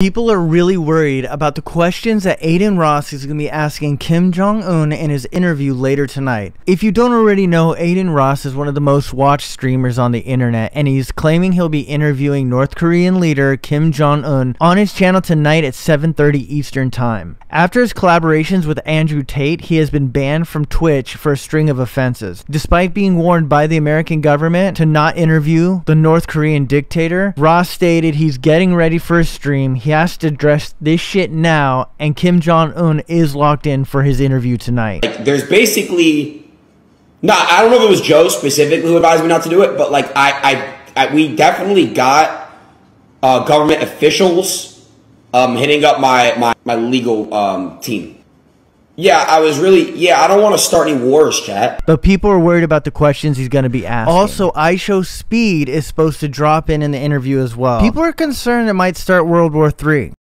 People are really worried about the questions that Adin Ross is going to be asking Kim Jong un in his interview later tonight. If you don't already know, Adin Ross is one of the most watched streamers on the internet, and he's claiming he'll be interviewing North Korean leader Kim Jong un on his channel tonight at 7:30 Eastern Time. After his collaborations with Andrew Tate, he has been banned from Twitch for a string of offenses. Despite being warned by the American government to not interview the North Korean dictator, Ross stated he's getting ready for a stream. He has to address this shit now, and Kim Jong Un is locked in for his interview tonight. Like, there's basically, no, I don't know if it was Joe specifically who advised me not to do it, but like I, I, I we definitely got uh, government officials um, hitting up my my my legal um, team. Yeah, I was really. Yeah, I don't want to start any wars, chat. But people are worried about the questions he's going to be asking. Also, IShowSpeed is supposed to drop in in the interview as well. People are concerned it might start World War III.